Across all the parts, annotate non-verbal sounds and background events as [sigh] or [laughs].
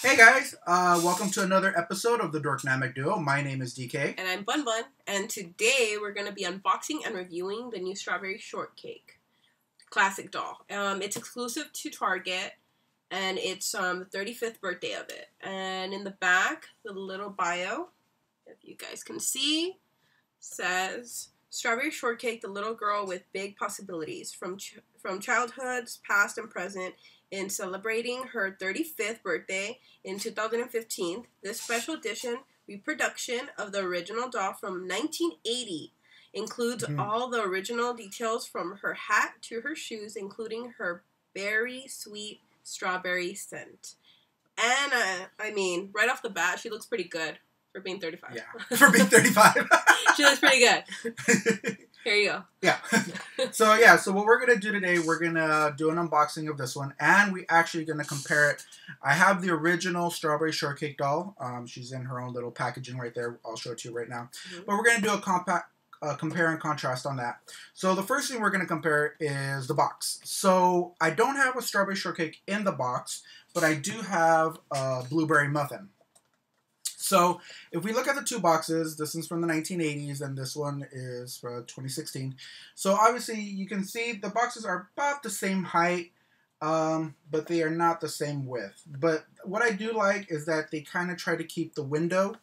Hey guys, uh, welcome to another episode of the Dorknamic Duo. My name is DK. And I'm Bun Bun, and today we're going to be unboxing and reviewing the new Strawberry Shortcake classic doll. Um, it's exclusive to Target, and it's um, the 35th birthday of it. And in the back, the little bio, if you guys can see, says Strawberry Shortcake, the little girl with big possibilities from ch- from childhood's past and present in celebrating her 35th birthday in 2015. This special edition reproduction of the original doll from 1980 includes Mhm. all the original details from her hat to her shoes, including her very sweet strawberry scent. And uh, I mean, right off the bat, she looks pretty good for being 35. Yeah, for being [laughs] 35. she looks pretty good. [laughs] Here you go. yeah. so yeah, so what we're gonna do today, we're gonna do an unboxing of this one, and we actually gonna compare it. I have the original strawberry shortcake doll. Um, she's in her own little packaging right there. I'll show it to you right now. Mhm. But we're gonna do a compact. Uh, compare and contrast on that. So the first thing we're going to compare is the box. So I don't have a strawberry shortcake in the box, but I do have a blueberry muffin. So if we look at the two boxes, this one's from the 1980s and this one is for 2016. So obviously you can see the boxes are about the same height, um, but they are not the same width. But what I do like is that they kind of try to keep the window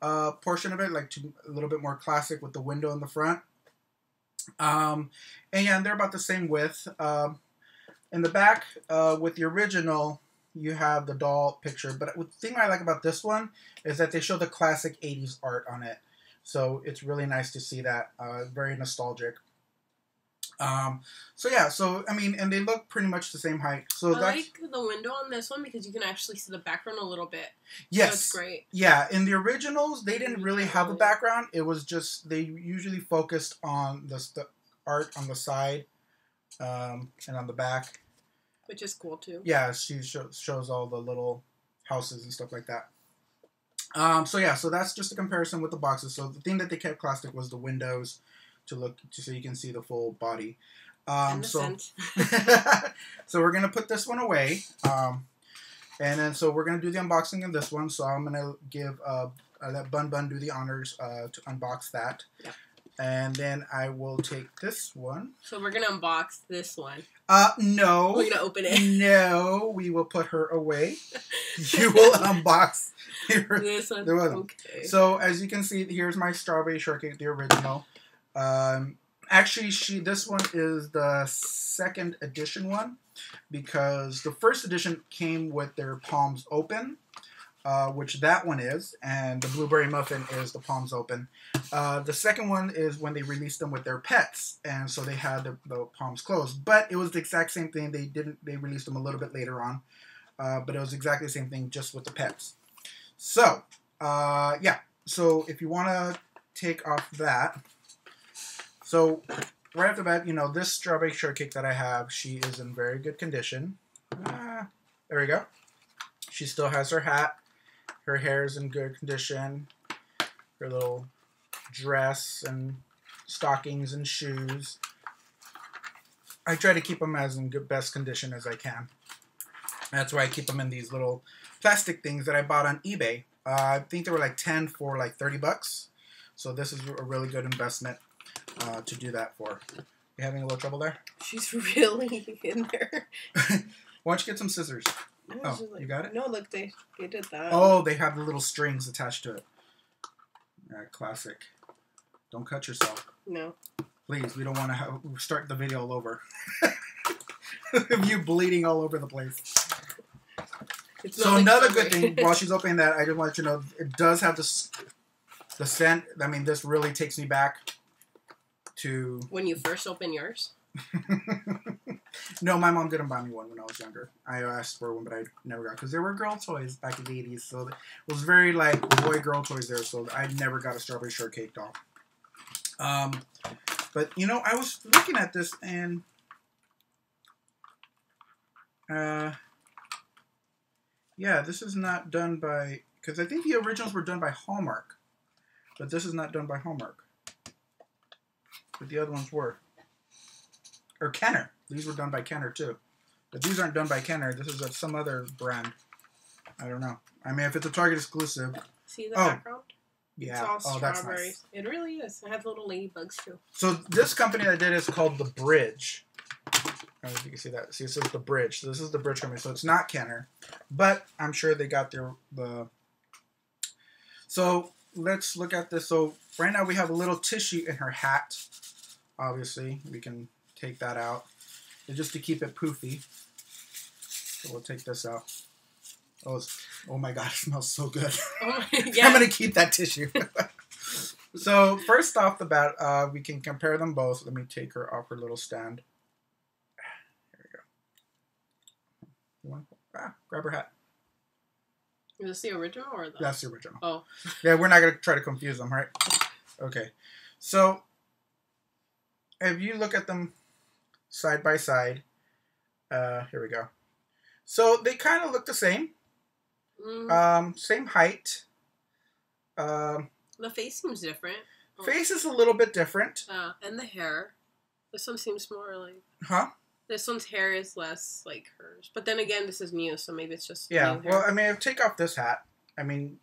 uh, portion of it like to a little bit more classic with the window in the front. Um, and yeah, they're about the same width. Um, in the back, uh, with the original, you have the doll picture. But the thing I like about this one is that they show the classic 80s art on it. So it's really nice to see that. Uh, very nostalgic. Um, so yeah, so I mean, and they look pretty much the same height. So I like the window on this one because you can actually see the background a little bit. yes, So it's great. Yeah, in the originals, they didn't really have a background. It was just they usually focused on the, the art on the side um, and on the back. Which is cool too. Yeah, she shows, shows all the little houses and stuff like that. Um, so yeah, so that's just a comparison with the boxes. So the thing that they kept classic was the windows to look to so you can see the full body. Um, so [laughs] so we're gonna put this one away, um, and then so we're gonna do the unboxing of this one. So I'm gonna give uh, I let Bun Bun do the honors uh, to unbox that, Yeah. and then I will take this one. So we're gonna unbox this one. Uh, no, We're gonna open it. no, we will put her away. [laughs] you will unbox. her. this one. Okay. So as you can see, here's my strawberry shortcake, the original. Um, actually, she this one is the second edition one because the first edition came with their palms open, uh, which that one is, and the blueberry muffin is the palms open. Uh, the second one is when they released them with their pets, and so they had the, the palms closed. But it was the exact same thing. They didn't. They released them a little bit later on, uh, but it was exactly the same thing, just with the pets. So, uh, yeah. So if you want to take off that, so right off the bat, you know this strawberry shortcake that I have, she is in very good condition. Ah, there we go. She still has her hat. Her hair is in good condition. Her little dress and stockings and shoes. I try to keep them as in good best condition as I can. That's why I keep them in these little plastic things that I bought on eBay. Uh, I think they were like 10 for like 30 bucks. So this is a really good investment uh, to do that for. You having a little trouble there? She's [laughs] really in there. [laughs] Why don't you get some scissors? No, Oh, like- you got it? No, look, they they did that. Oh, they have the little strings attached to it. Yeah, classic. Don't cut yourself. no. Please, we don't want to have, start the video all over. of [laughs] you bleeding all over the place. It's So another good thing, [laughs] while she's opening that, I just want you to know it does have this the scent. I mean, this really takes me back to. when you first open yours. [laughs] no, my mom didn't buy me one when I was younger. I asked for one, but I never got because there were girl toys back in the eighties, so it was very like boy girl toys there. So I never got a strawberry shortcake doll. Um, but you know, I was looking at this and uh, yeah, this is not done by because I think the originals were done by Hallmark, but this is not done by Hallmark. But the other ones were or Kenner. These were done by Kenner too. But these aren't done by Kenner. This is of some other brand. I don't know. I mean, if it's a Target exclusive, See the Oh, background? yeah. It's all oh, that's strawberries. nice. It really is. It has little ladybugs too. So this company that did is called The Bridge. I don't know if you can see that. See, it says The Bridge. So this is The Bridge company. So it's not Kenner, but I'm sure they got their the. So let's look at this. So right now we have a little tissue in her hat. Obviously, we can take that out, and just to keep it poofy. So we'll take this out. Oh, oh my god, [laughs] it smells so good. Oh [laughs] [laughs] yeah. I'm gonna keep that tissue. so first off the bat, uh, we can compare them both. Let me take her off her little stand. Here we go. Ah, grab her hat. Is this the original or the? That's the original. Oh, Yeah, we're not gonna try to confuse them, right? Okay. So if you look at them side by side, uh, here we go. So they kind of look the same. mm, Um, same height. Um, the face seems different. Oh. face is a little bit different. Uh, and the hair. This one seems more like. Huh? This one's hair is less like hers. But then again, this is new, so maybe it's just. Yeah. Well, I mean, take off this hat. I mean,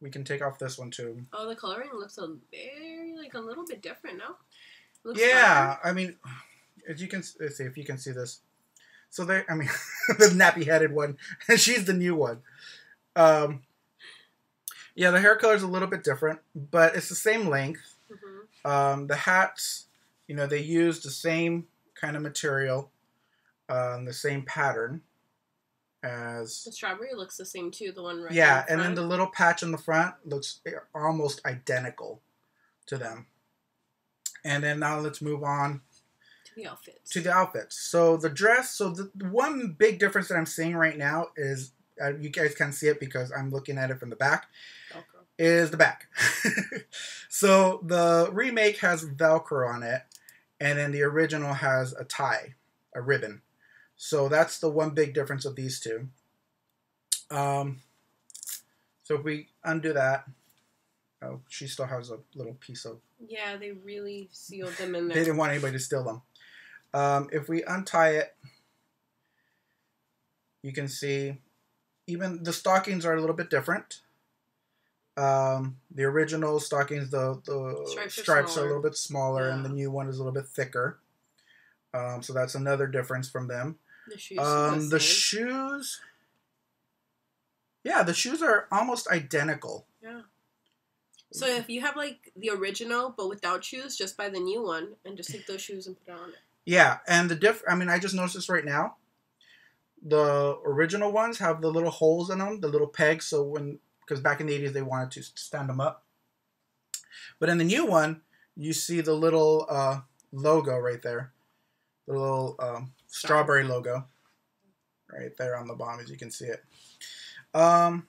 we can take off this one too. Oh, the coloring looks a very like a little bit different, no? Looks Yeah. I mean, as you can let's see if you can see this. So they, I mean, [laughs] the nappy-headed one, [laughs] and she's the new one. Um. Yeah, the hair color is a little bit different, but it's the same length. hmm Um, the hats, you know, they use the same kind of material, um, the same pattern as The strawberry looks the same too. The one right. yeah, in and then the little patch in the front looks almost identical to them. And then now let's move on the outfits. to the outfits. So the dress. So the the one big difference that I'm seeing right now is uh, you guys can't see it because I'm looking at it from the back. Velcro. Is the back. [laughs] so the remake has Velcro on it, and then the original has a tie, a ribbon. So that's the one big difference of these two. Um, so if we undo that, oh, she still has a little piece of. Yeah, they really sealed them in there. They didn't want anybody to steal them. Um, if we untie it, you can see even the stockings are a little bit different. Um, the original stockings, the the Stripes are stripes, are, a little bit smaller, and the new one is a little bit thicker. Um, so that's another difference from them. The shoes. Um, the shoes, yeah, the shoes are almost identical. Yeah. So if you have like the original but without shoes, just buy the new one and just take those shoes and put it on it. Yeah, and the diff. I mean, I just noticed this right now. The original ones have the little holes in them, the little pegs. So when, because back in the eighties they wanted to stand them up, but in the new one, you see the little uh, logo right there, the little um, strawberry logo, right there on the bottom, as you can see it. Um,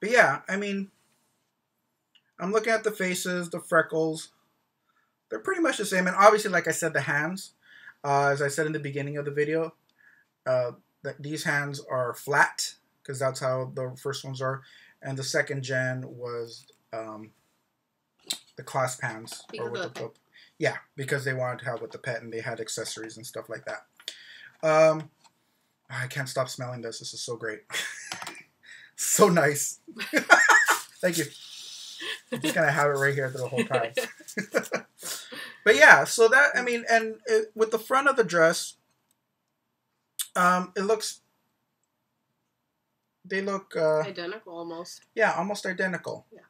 but yeah, I mean, I'm looking at the faces, the freckles. They're pretty much the same, and obviously, like I said, the hands. Uh, as I said in the beginning of the video, uh, that these hands are flat because that's how the first ones are, and the second gen was um, the clasp hands. Because with the yeah, because they wanted to have with the pet and they had accessories and stuff like that. Um, I can't stop smelling this. This is so great. [laughs] so nice. [laughs] Thank you. I'm just gonna have it right here the whole time. [laughs] but yeah, so that I mean, and it, with the front of the dress, um, it looks. They look, uh, Identical almost. yeah, almost identical. Yeah.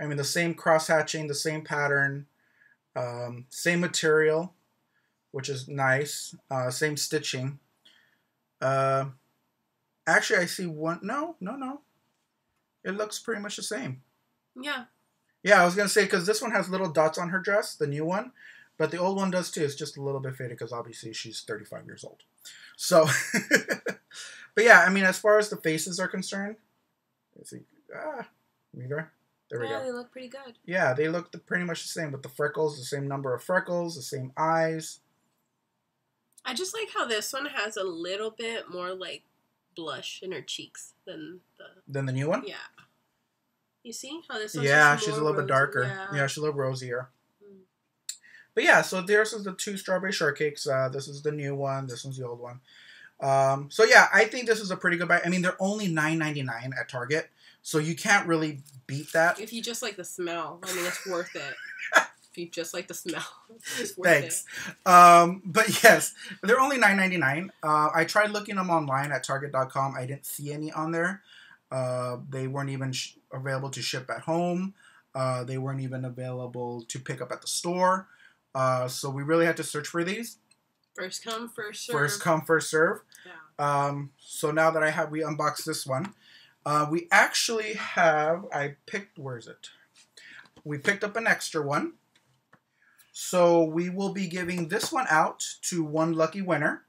I mean, the same cross hatching, the same pattern, um, same material, which is nice. Uh, same stitching. Uh, actually, I see one. No, no, no. It looks pretty much the same. Yeah. Yeah, I was gonna say because this one has little dots on her dress, the new one, but the old one does too. It's just a little bit faded because obviously she's 35 years old. So, [laughs] but yeah, I mean, as far as the faces are concerned, let's see. Ah, here we go. There we yeah, go. they look pretty good. Yeah, they look the, pretty much the same with the freckles, the same number of freckles, the same eyes. I just like how this one has a little bit more like blush in her cheeks than the Than the new one. yeah. You see how this Yeah, she's a little bit darker. Yeah. Yeah. she's a little rosier. Mm. But yeah, so there's is the two strawberry shortcakes. Uh, this is the new one. This one's the old one. Um, so yeah, I think this is a pretty good buy. I mean, they're only nine ninety nine at Target, so you can't really beat that. If you just like the smell, I mean, it's worth it. [laughs] if you just like the smell, [laughs] it's worth Thanks. it. Um, but [laughs] yes, they're only nine ninety nine. Uh, I tried looking them online at Target.com. I didn't see any on there. Uh, they weren't even sh- available to ship at home. Uh, they weren't even available to pick up at the store. Uh, so we really had to search for these. First come, first serve. First come, first serve. Yeah. Um, so now that I have, we unboxed this one. Uh, we actually have. I picked. Where is it? We picked up an extra one. So we will be giving this one out to one lucky winner.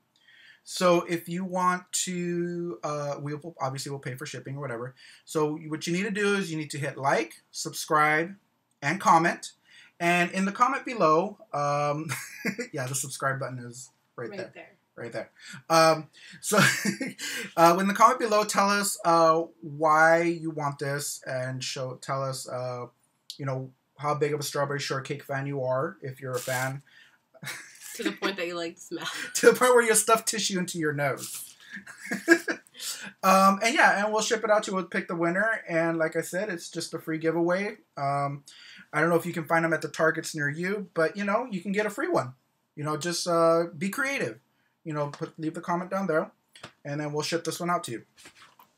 So if you want to, uh, we will obviously will pay for shipping or whatever. So what you need to do is you need to hit like, subscribe, and comment. And in the comment below, um, [laughs] yeah, the subscribe button is right, Right there there. right there. Um, so, [laughs] uh, in the comment below, tell us uh, why you want this, and show tell us, uh, you know, how big of a strawberry shortcake fan you are, if you're a fan, [laughs] To the point that you like smell. [laughs] to the point where you stuff tissue into your nose. [laughs] um, and yeah, and we'll ship it out to you. We'll pick the winner, and like I said, it's just a free giveaway. Um, I don't know if you can find them at the Targets near you, but you know, you can get a free one. You know, just uh, be creative. You know, put leave the comment down there, and then we'll ship this one out to you.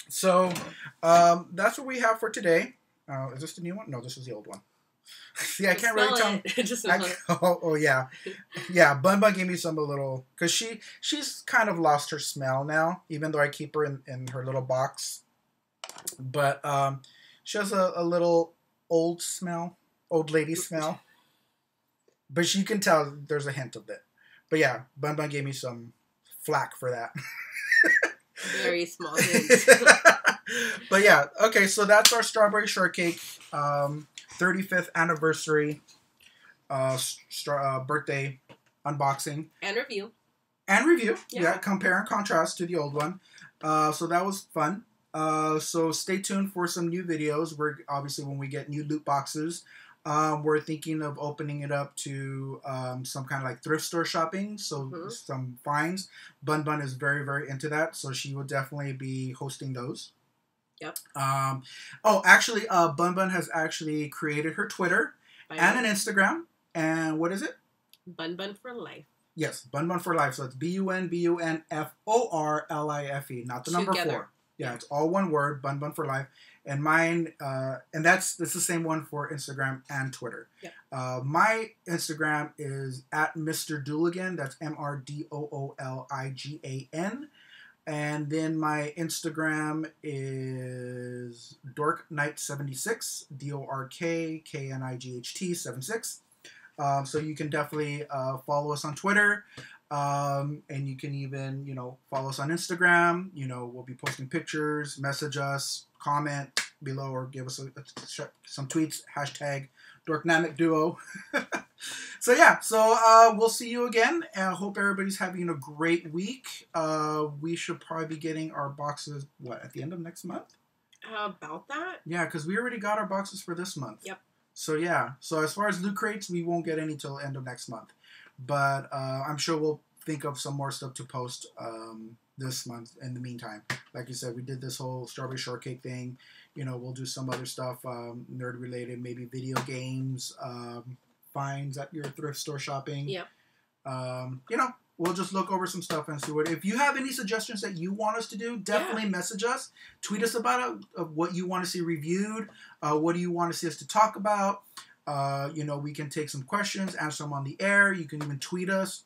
So um, that's what we have for today. Uh, is this the new one? No, this is the old one. [laughs] See, I can't really tell. [laughs] Just I, smell it. [laughs] oh, oh yeah, yeah. Bun Bun gave me some a little because she she's kind of lost her smell now, even though I keep her in, in her little box. But um, she has a, a little old smell, old lady smell. But you can tell there's a hint of it. But yeah, Bun Bun gave me some flack for that. Very small. hint. but yeah, okay, so that's our strawberry shortcake um, 35th anniversary uh, stra- uh, birthday unboxing and review. and review. Yeah. Yeah. compare and contrast to the old one. Uh, so that was fun. Uh, so stay tuned for some new videos. We're obviously when we get new loot boxes, um, we're thinking of opening it up to um, some kind of like thrift store shopping. So Mhm. some finds. Bun Bun is very very into that, so she will definitely be hosting those. Yep. Um, oh, actually, uh, Bun Bun has actually created her Twitter and an Instagram. And what is it? Bun Bun for life. Yes, Bun Bun for Life. So it's B U N B U N F O R L I F E, not the number Together. four. Yeah, it's all one word, Bun Bun for Life. And mine, uh, and that's that's the same one for Instagram and Twitter. Yep. Uh, my Instagram is at Mr. Dooligan. That's M R D O O L I G A N. And then my Instagram is dorkknight76, D O R K K N I G H T 76. Um, so you can definitely uh, follow us on Twitter. Um, and you can even, you know, follow us on Instagram. You know, we'll be posting pictures, message us, comment below, or give us a, a- some tweets. Hashtag Dorknamic Duo. [laughs] so yeah, so uh, we'll see you again. I hope everybody's having a great week. Uh, we should probably be getting our boxes what at the end of next month. About that? Yeah, because we already got our boxes for this month. Yep. So yeah, so as far as loot crates, we won't get any till end of next month, but uh, I'm sure we'll think of some more stuff to post um, this month. In the meantime, like you said, we did this whole strawberry shortcake thing. You know, we'll do some other stuff, um, nerd related, maybe video games, um, finds at your thrift store shopping. Yep. Um, you know, we'll just look over some stuff and see what. If you have any suggestions that you want us to do, definitely message us. Tweet us about it, of what you want to see reviewed. Uh, what do you want to see us to talk about? Uh, you know, we can take some questions, answer them on the air. You can even tweet us.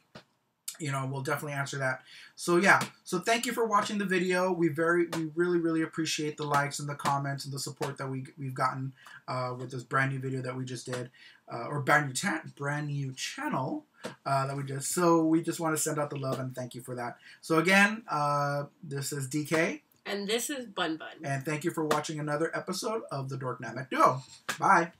You know, we'll definitely answer that. So yeah, so thank you for watching the video. We very, we really, really appreciate the likes and the comments and the support that we we've gotten uh, with this brand new video that we just did, uh, or brand new brand new channel uh, that we just. So we just want to send out the love and thank you for that. So again, uh, this is DK, And this is Bun Bun. and thank you for watching another episode of the Dorknamic Duo. Bye.